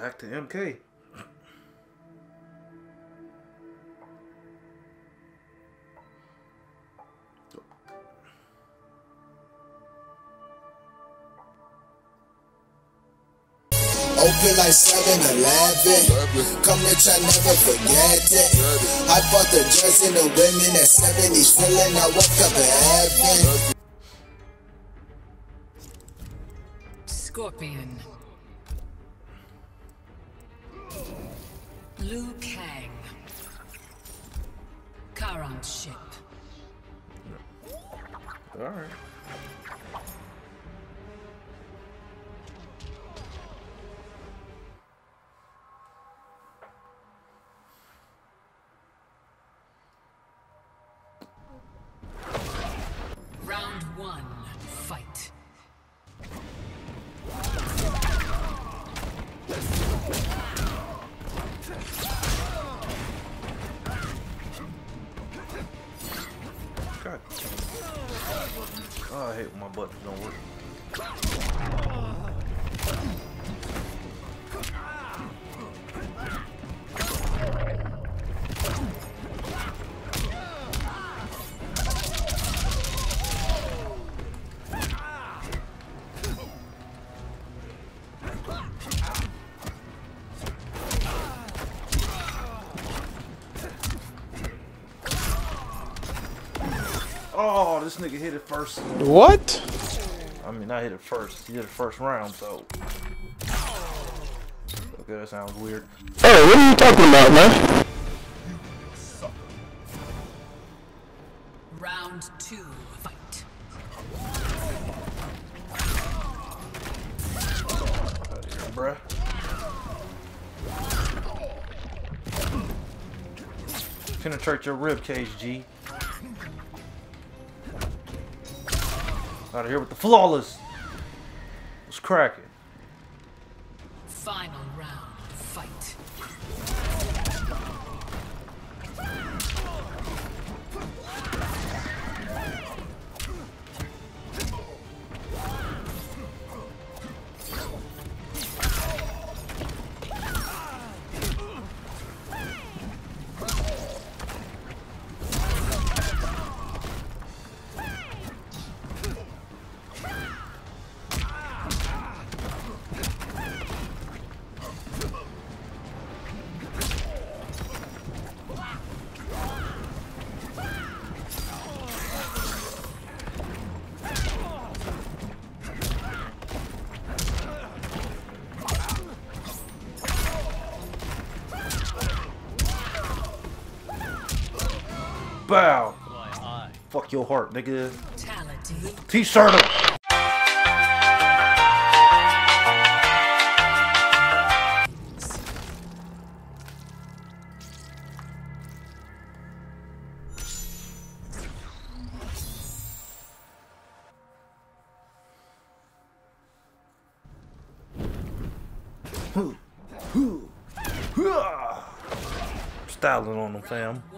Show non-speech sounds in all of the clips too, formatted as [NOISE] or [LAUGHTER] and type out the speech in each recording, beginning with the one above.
Back to MK. Open like 7-Eleven. Come to try, never forget it. I bought the dress and the women at 70s feeling I woke up in heaven. Scorpion. Liu Kang. Kharon ship. Alright. Round I hate when my buttons don't work. Oh, this nigga hit it first. What? I mean, I hit it first. He did it first round, so. Okay, that sounds weird. Hey, what are you talking about, man? Round two. Fight. Out of here, bruh. Penetrate your rib cage, G. Out of here with the flawless. What's cracking? Final round. Fight. Bow. Fuck your heart, nigga. T-shirt him. Styling on them, fam.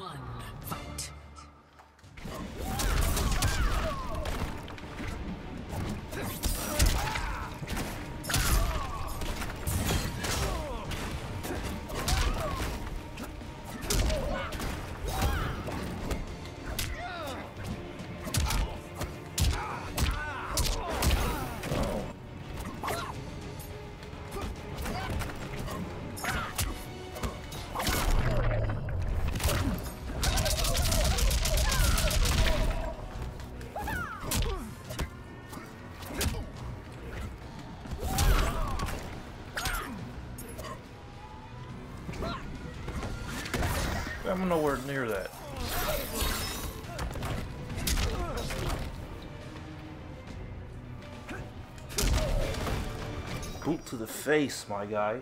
Boot to the face, my guy.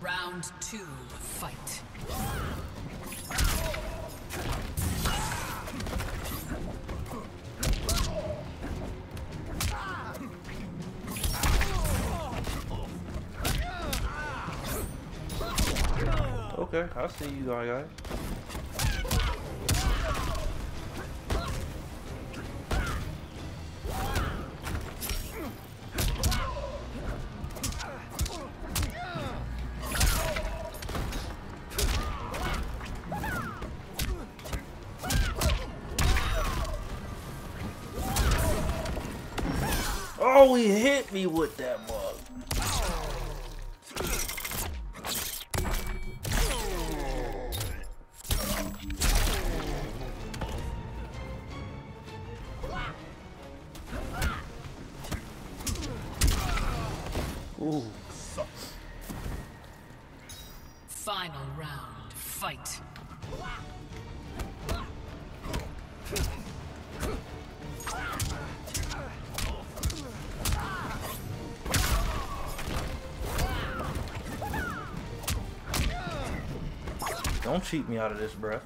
Round two. Fight. Okay, I see you, my guy. Oh, he hit me with that mug. Ooh. Final round. Fight. Don't cheat me out of this, bruh.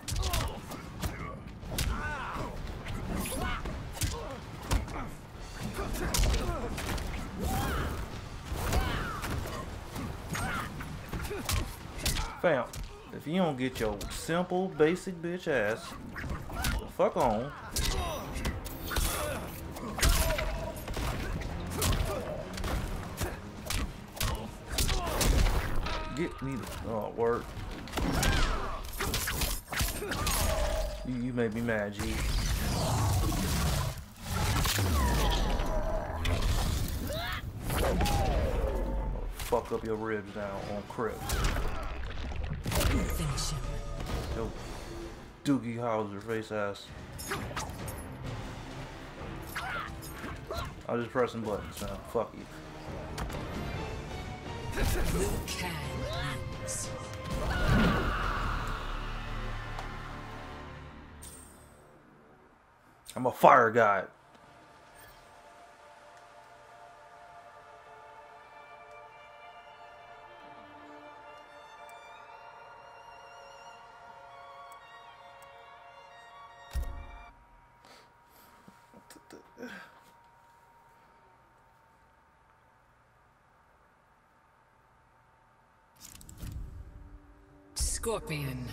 Fam, if you don't get your simple, basic bitch ass, fuck on. Get me the uh, oh, word. You, you made me mad, G. Fuck up your ribs now on Crip. Finish him. Yo, Doogie Howser face ass. I'm just pressing buttons now. Fuck you. I'm a fire god. Scorpion.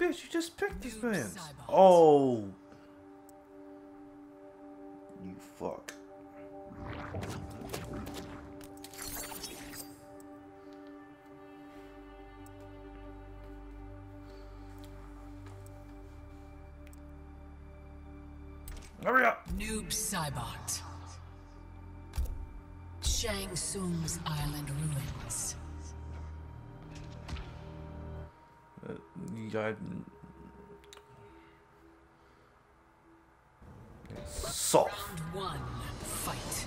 Bitch, you just picked these Dude, bands. Oh. You fuck. Hurry up. Noob Saibot. Shang Tsung's Island Ruins. You soft. One. Fight.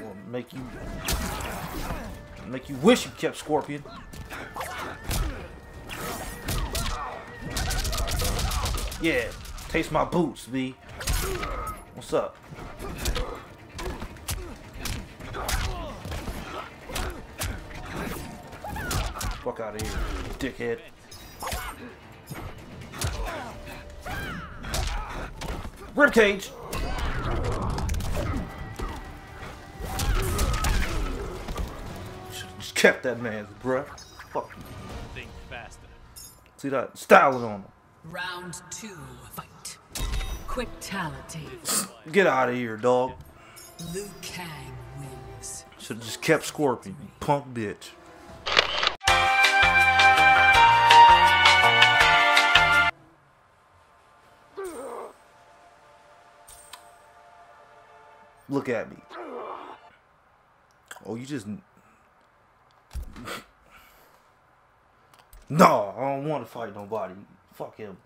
Will make you make you wish you kept Scorpion. Yeah, taste my boots, V. What's up? Fuck out of here, dickhead. Ribcage! Should've just kept that man's breath. Fuck. Think faster. See that? Styling on him. Round two. Fight. Quitality. Get out of here, dog. Liu Kang wins. Should've just kept Scorpion, you punk bitch. Look at me. Oh, you just. no, [LAUGHS] I don't want to fight nobody. Fuck him.